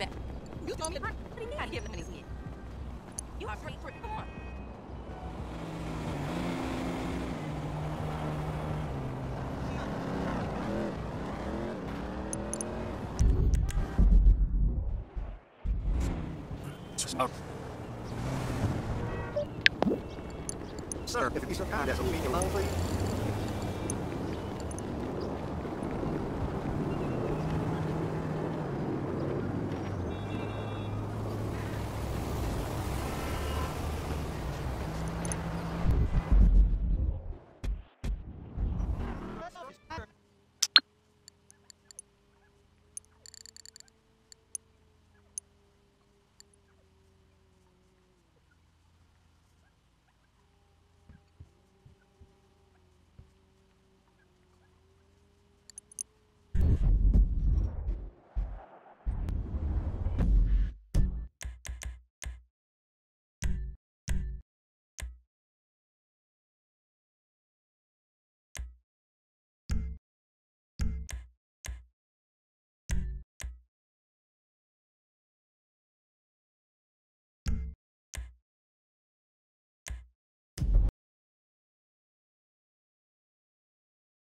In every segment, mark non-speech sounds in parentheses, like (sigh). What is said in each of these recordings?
back. You told me him his head. You are for. Sir, if you so kind as to leave please.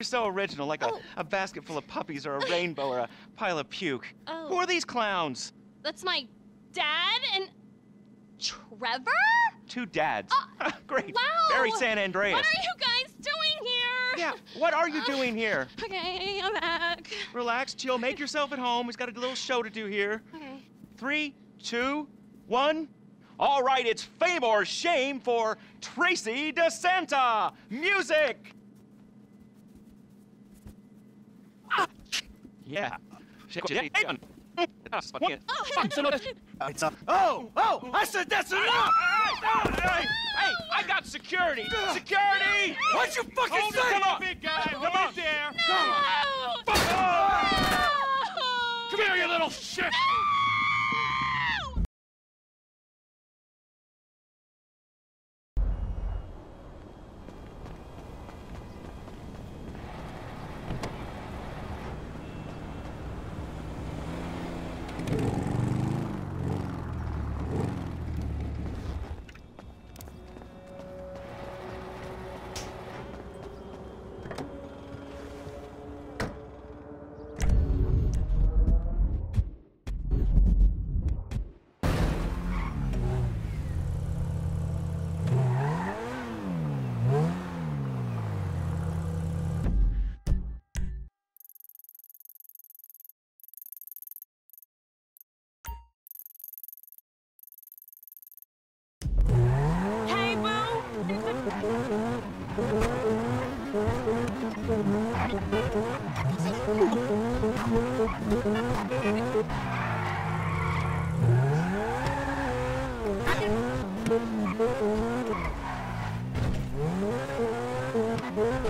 You're so original, like Oh. a, a basket full of puppies or a (laughs) rainbow or a pile of puke. Oh. Who are these clowns? That's my dad and Trevor? Two dads. Uh, (laughs) Great. Wow. Very San Andreas. What are you guys doing here? Yeah, what are you doing (laughs) here? Okay, I'm back. Relax, chill, make yourself at home. We've got a little show to do here. Okay. Three, two, one. All right, it's fame or shame for Tracy DeSanta. Music! Yeah. It's up. Oh, oh, I said that's enough! Hey, hey, I got security! Security! What'd you fucking Hold it, say? come on, big guy! Come on there! No! Come here, you little shit!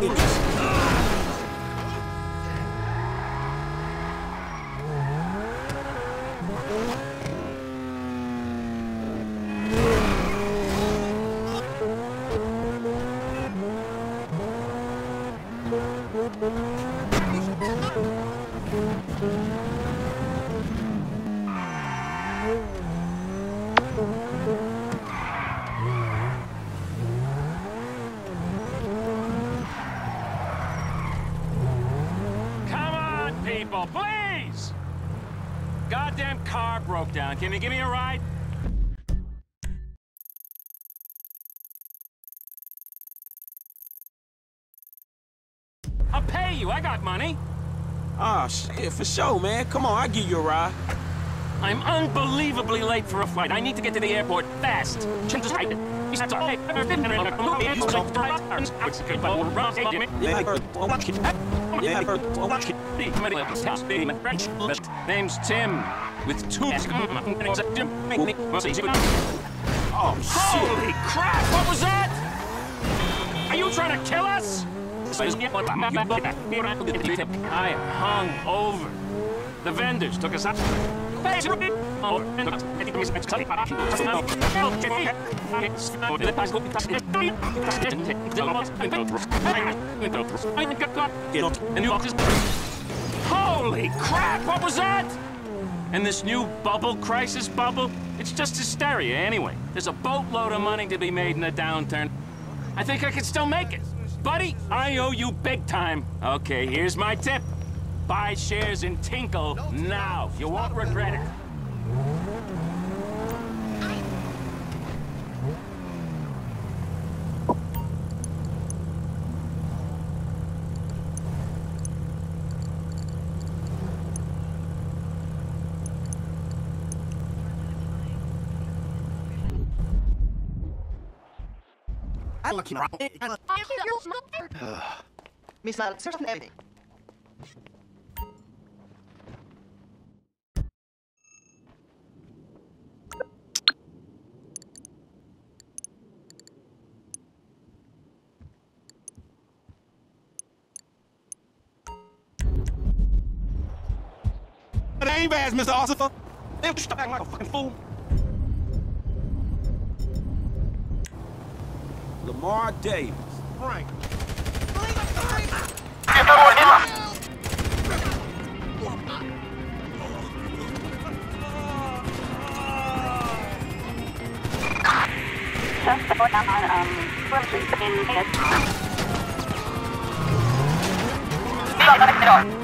Initiate. Please! Goddamn car broke down. Can you give me a ride? I'll pay you. I got money. Ah, shit, for sure, man. Come on, I'll give you a ride. I'm unbelievably late for a flight. I need to get to the airport fast. Name's Tim, with two. Oh, shit. Holy crap! What was that? Are you trying to kill us? I am hung over. The vendors took us out. Holy crap! What was that? And this new bubble crisis bubble, it's just hysteria anyway. There's a boatload of money to be made in a downturn. I think I can still make it. Buddy, I owe you big time. Okay, here's my tip. Buy shares in Tinkle now. You won't regret it. I'm looking around. Miss Mal, search on everything. That bad, Mr. Ossifer. Damn, you stop acting like a fucking fool. Lamar Davis. Frank. Suspect on um, Front Street in Vegas. Anyone have a visual? Air